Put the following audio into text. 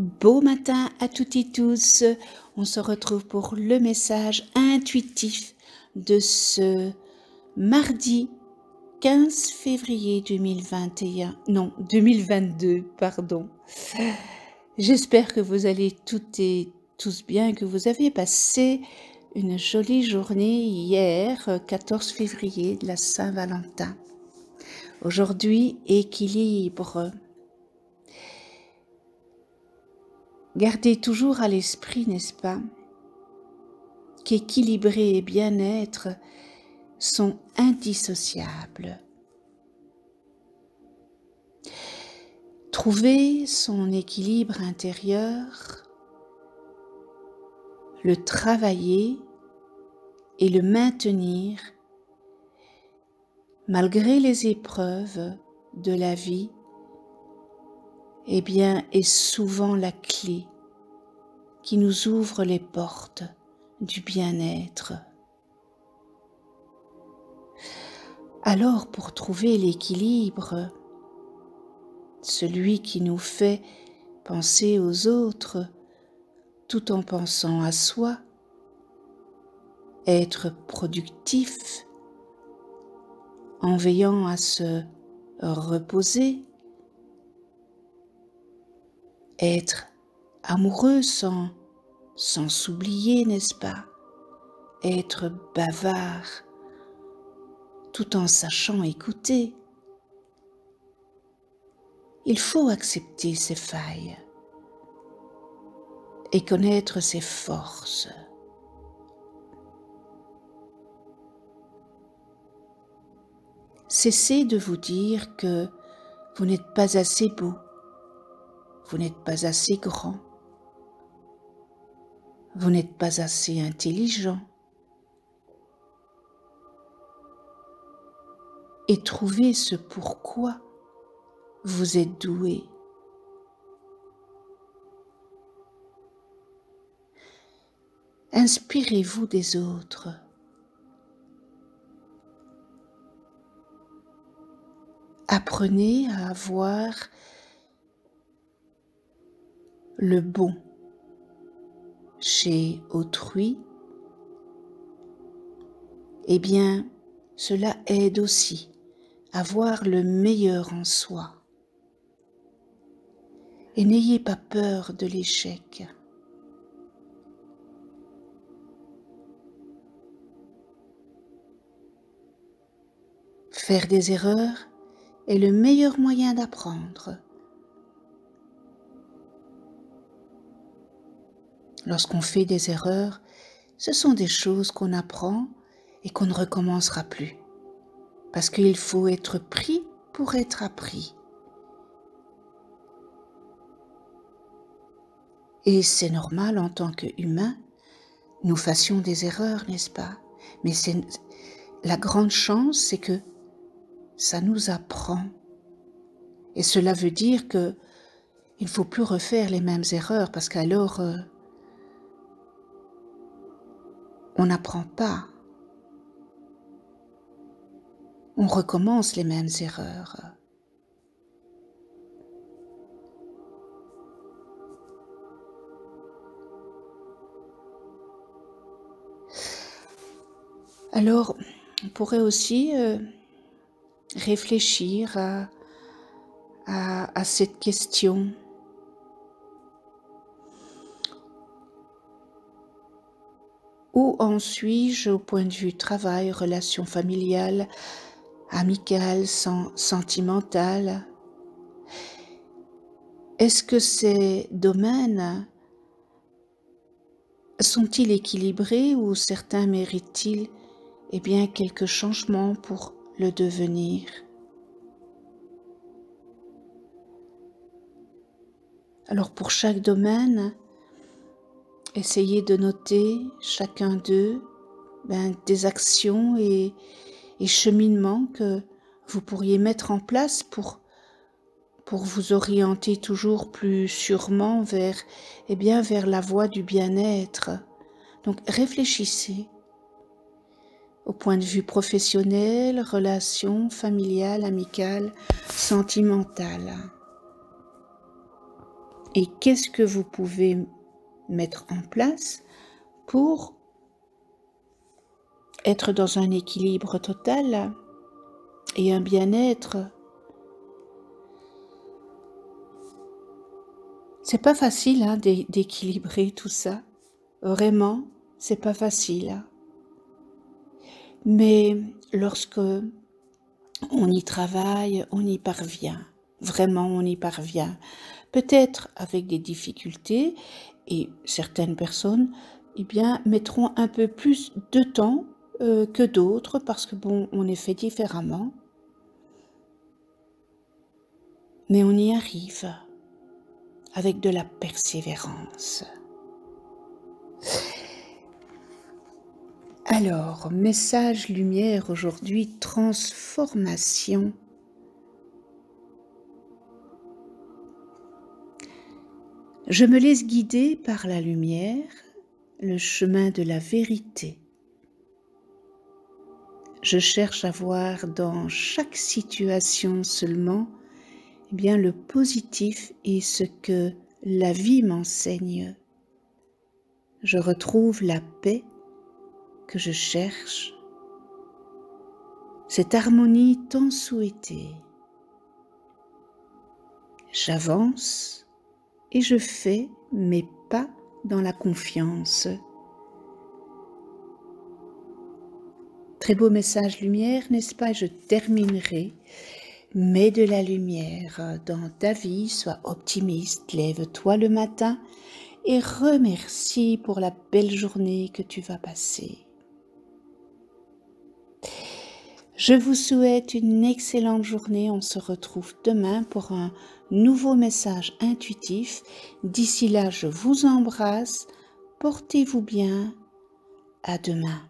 Beau matin à toutes et tous. On se retrouve pour le message intuitif de ce mardi 15 février 2021. Non, 2022, pardon. J'espère que vous allez toutes et tous bien, que vous avez passé une jolie journée hier, 14 février de la Saint-Valentin. Aujourd'hui, équilibre. Gardez toujours à l'esprit, n'est-ce pas, qu'équilibrer et bien-être sont indissociables. Trouver son équilibre intérieur, le travailler et le maintenir malgré les épreuves de la vie eh bien, est souvent la clé qui nous ouvre les portes du bien-être. Alors, pour trouver l'équilibre, celui qui nous fait penser aux autres tout en pensant à soi, être productif en veillant à se reposer, être amoureux sans sans s'oublier, n'est-ce pas? Être bavard tout en sachant écouter. Il faut accepter ses failles et connaître ses forces. Cessez de vous dire que vous n'êtes pas assez beau, vous n'êtes pas assez grand, vous n'êtes pas assez intelligent. Et trouvez ce pourquoi vous êtes doué. Inspirez-vous des autres. Apprenez à avoir le bon chez autrui, eh bien, cela aide aussi à voir le meilleur en soi. Et n'ayez pas peur de l'échec. Faire des erreurs est le meilleur moyen d'apprendre. Lorsqu'on fait des erreurs, ce sont des choses qu'on apprend et qu'on ne recommencera plus. Parce qu'il faut être pris pour être appris. Et c'est normal en tant qu'humain, nous fassions des erreurs, n'est-ce pas? Mais la grande chance, c'est que ça nous apprend. Et cela veut dire que il ne faut plus refaire les mêmes erreurs parce qu'alors euh, on n'apprend pas. On recommence les mêmes erreurs. Alors, on pourrait aussi euh, réfléchir à, à cette question Où en suis-je au point de vue travail, relations familiales, amicales, sentimentales Est-ce que ces domaines sont-ils équilibrés ou certains méritent-ils eh bien quelques changements pour le devenir? Alors pour chaque domaine, Essayez de noter chacun d'eux ben, des actions et, et cheminements que vous pourriez mettre en place pour, pour vous orienter toujours plus sûrement vers, eh bien, vers la voie du bien-être. Donc réfléchissez au point de vue professionnel, relation familiale, amicale, sentimentale. et qu'est-ce que vous pouvez mettre en place pour être dans un équilibre total et un bien-être. C'est pas facile hein, d'équilibrer tout ça. Vraiment, c'est pas facile. Mais lorsque on y travaille, on y parvient. Vraiment, on y parvient. Peut-être avec des difficultés et certaines personnes, eh mettront un peu plus de temps euh, que d'autres parce que bon, on est fait différemment. Mais on y arrive avec de la persévérance. Alors, message lumière aujourd'hui, transformation. Je me laisse guider par la lumière, le chemin de la vérité. Je cherche à voir dans chaque situation seulement eh bien le positif et ce que la vie m'enseigne. Je retrouve la paix que je cherche, cette harmonie tant souhaitée. J'avance et je fais mes pas dans la confiance. Très beau message lumière, n'est-ce pas? Je terminerai. Mets de la lumière dans ta vie, sois optimiste, lève-toi le matin et remercie pour la belle journée que tu vas passer. Je vous souhaite une excellente journée. On se retrouve demain pour un nouveau message intuitif. D'ici là, je vous embrasse. Portez-vous bien. À demain.